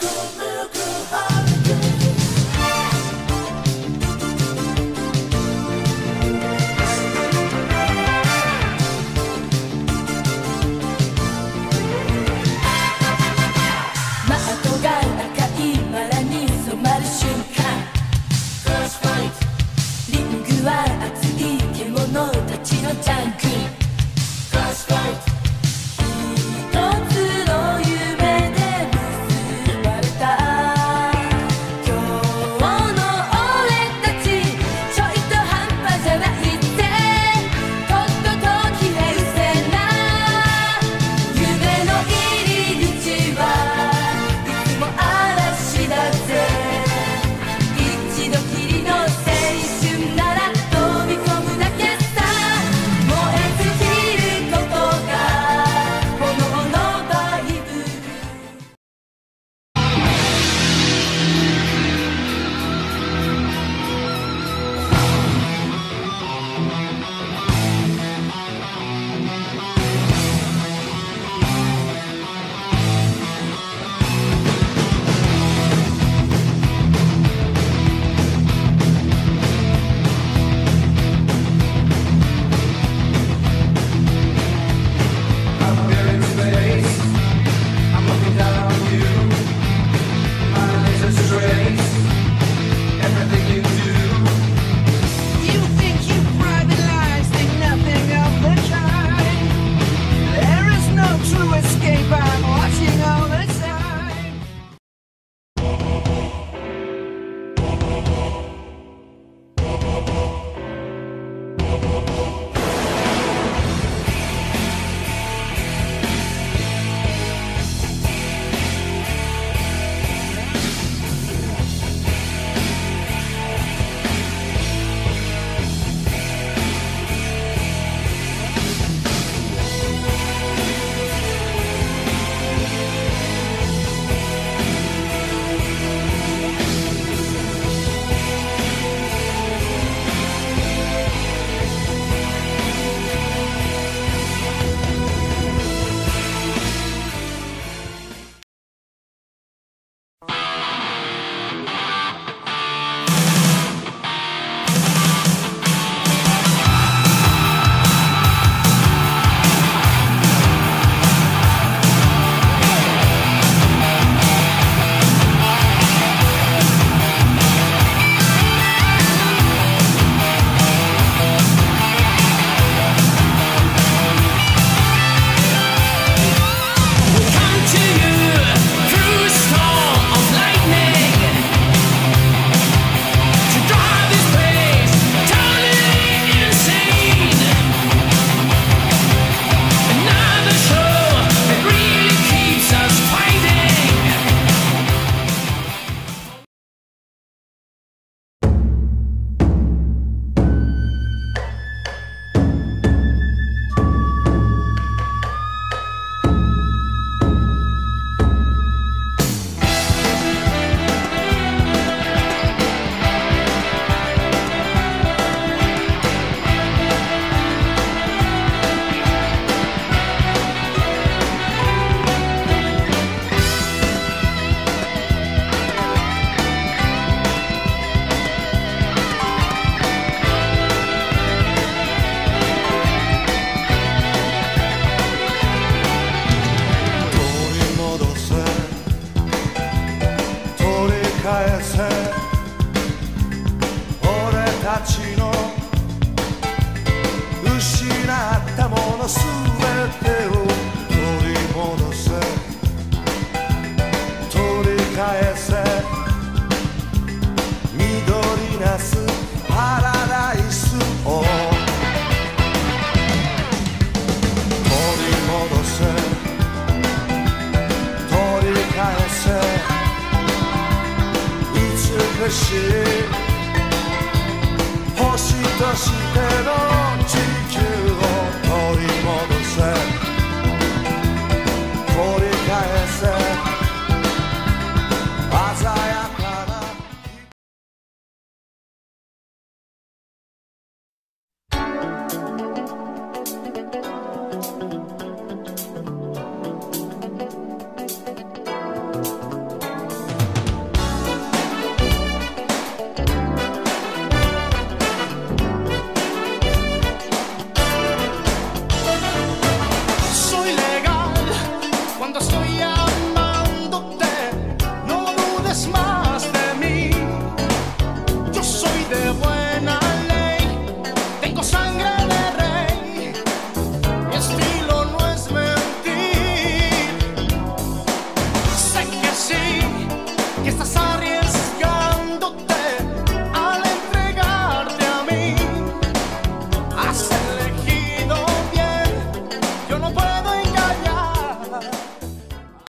Go, go, go. るし星としての地球。